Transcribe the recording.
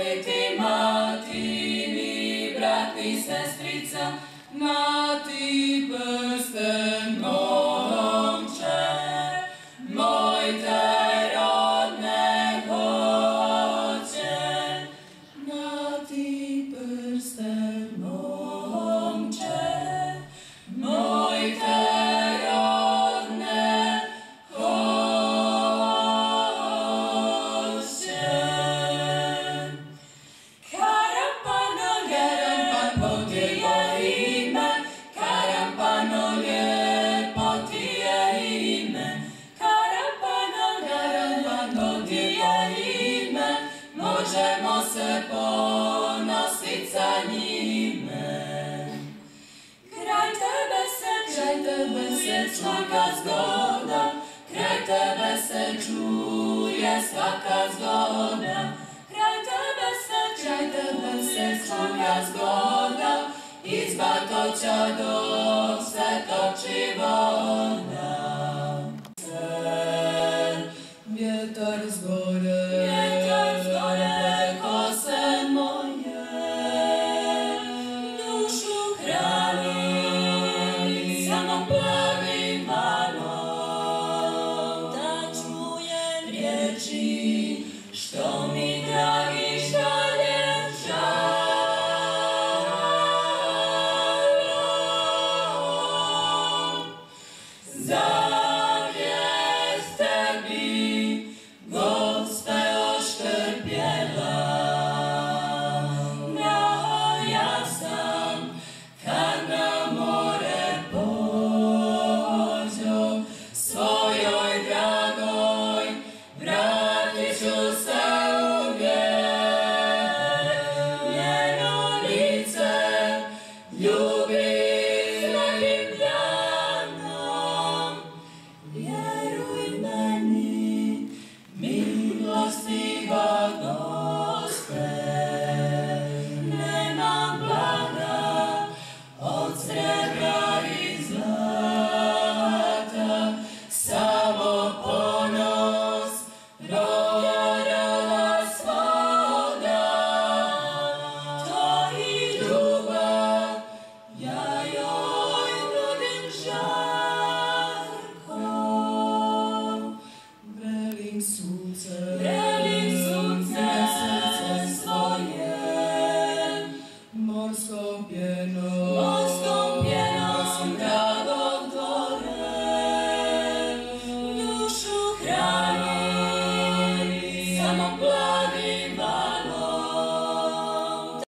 Fatima. možemo se ponosit sa njime. Kraj tebe se, kraj tebe se svaka zgoda, kraj tebe se čuje svaka zgoda. Kraj tebe se, kraj tebe se svaka zgoda, iz batoća do svetočivoga.